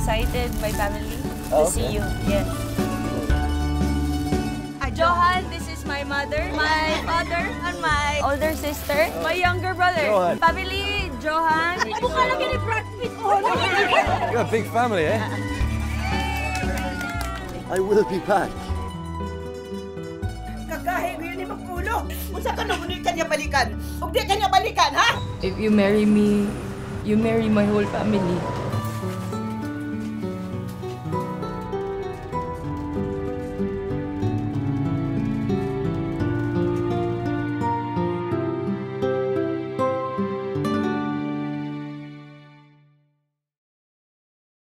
Excited, my family Oh, to see you. Yes. Johan, this is my mother, my father, and my older sister, my younger brother. Johan. Family, Johan. You have a big family, eh? I will be back. If you marry me, you marry my whole family.